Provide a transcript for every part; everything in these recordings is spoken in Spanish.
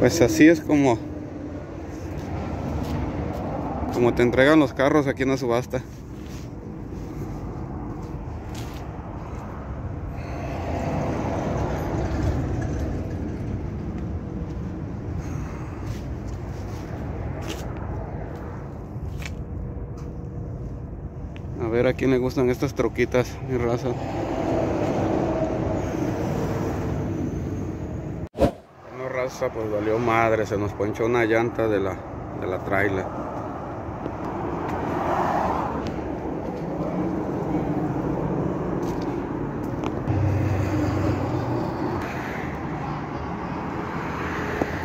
Pues así es como como te entregan los carros aquí en la subasta. A ver a quién le gustan estas troquitas, mi raza. No raza, pues valió madre, se nos ponchó una llanta de la, de la trailer.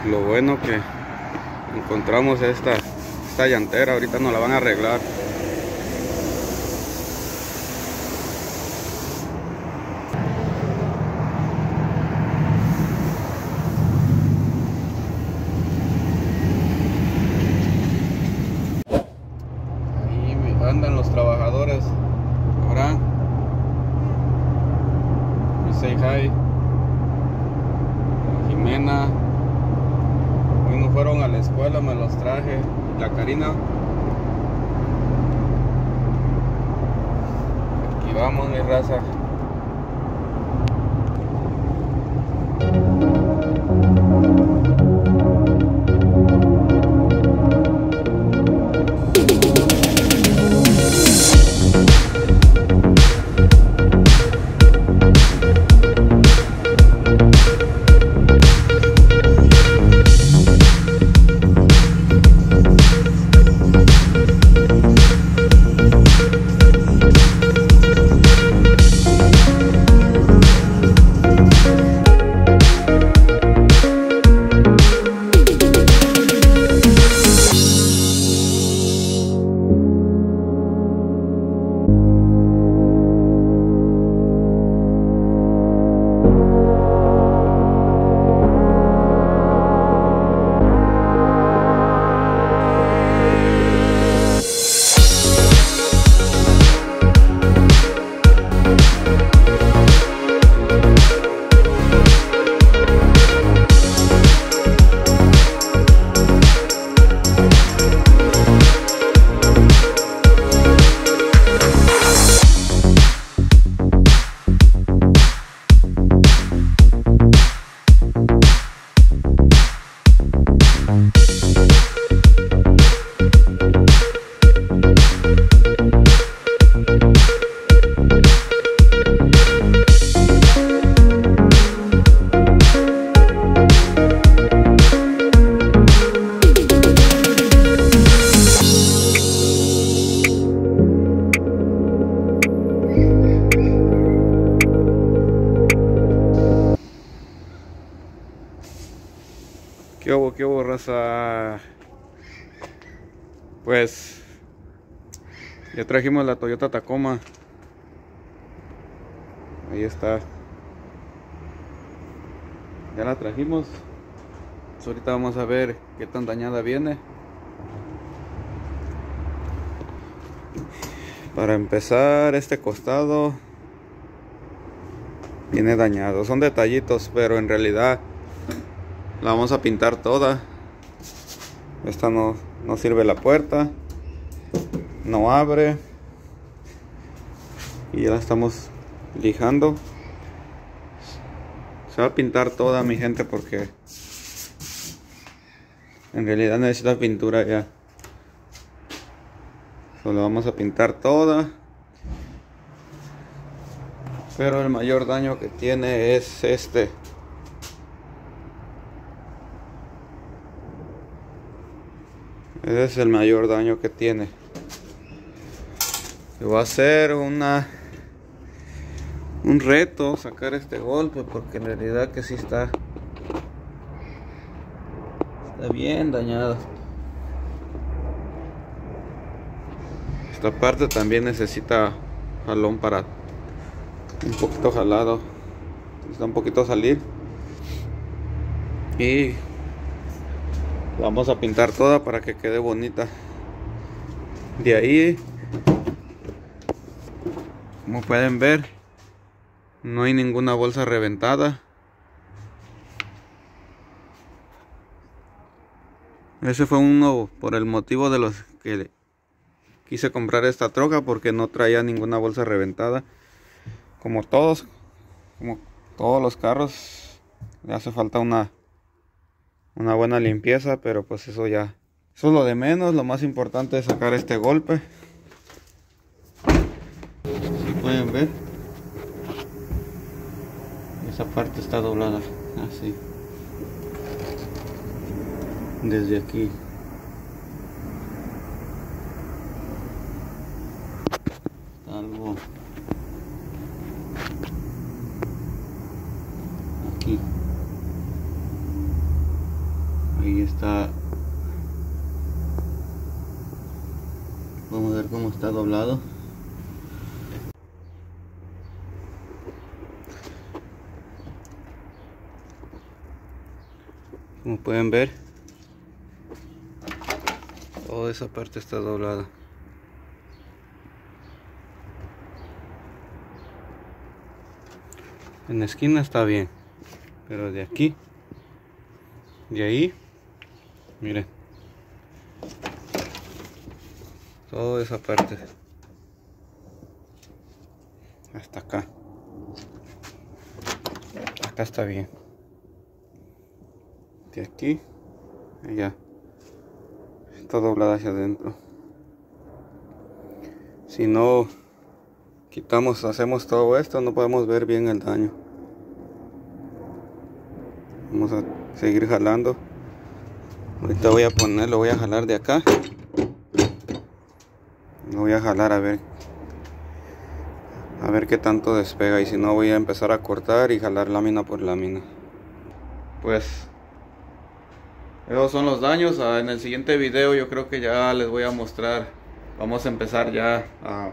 Lo bueno que encontramos esta, esta llantera, ahorita nos la van a arreglar. Jimena. Hoy no fueron a la escuela, me los traje. La Karina. Aquí vamos, mi raza. ¿Qué hubo, raza? Pues ya trajimos la Toyota Tacoma. Ahí está. Ya la trajimos. Pues ahorita vamos a ver qué tan dañada viene. Para empezar, este costado viene dañado. Son detallitos, pero en realidad la vamos a pintar toda. Esta no, no sirve la puerta. No abre. Y ya la estamos lijando. Se va a pintar toda mi gente porque en realidad necesita pintura ya. Solo vamos a pintar toda. Pero el mayor daño que tiene es este. Ese es el mayor daño que tiene. Va a ser una un reto sacar este golpe porque en realidad que sí está está bien dañado. Esta parte también necesita jalón para un poquito jalado. Necesita un poquito salir. Y vamos a pintar toda para que quede bonita de ahí como pueden ver no hay ninguna bolsa reventada Ese fue uno por el motivo de los que quise comprar esta troca porque no traía ninguna bolsa reventada. Como todos, como todos los carros, le hace falta una una buena limpieza, pero pues eso ya eso es lo de menos, lo más importante es sacar este golpe. Si pueden ver, esa parte está doblada así. Desde aquí. Algo aquí. Ahí está A ver cómo está doblado. Como pueden ver, toda esa parte está doblada. En la esquina está bien, pero de aquí, de ahí, miren. Toda esa parte. Hasta acá. Acá está bien. De aquí allá. Está doblada hacia adentro. Si no quitamos hacemos todo esto no podemos ver bien el daño. Vamos a seguir jalando. Ahorita voy a ponerlo voy a jalar de acá lo voy a jalar a ver a ver qué tanto despega. Y si no voy a empezar a cortar y jalar lámina por lámina. Pues esos son los daños. Ah, en el siguiente video yo creo que ya les voy a mostrar. Vamos a empezar ya a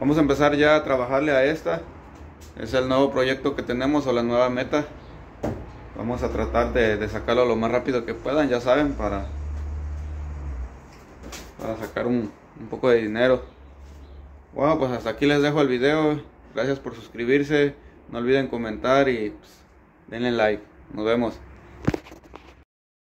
vamos a empezar ya a trabajarle a esta. Es el nuevo proyecto que tenemos o la nueva meta. Vamos a tratar de, de sacarlo lo más rápido que puedan ya saben para para sacar un, poco de dinero. Bueno, pues hasta aquí les dejo el video. Gracias por suscribirse. No olviden comentar y pues, denle like. Nos vemos.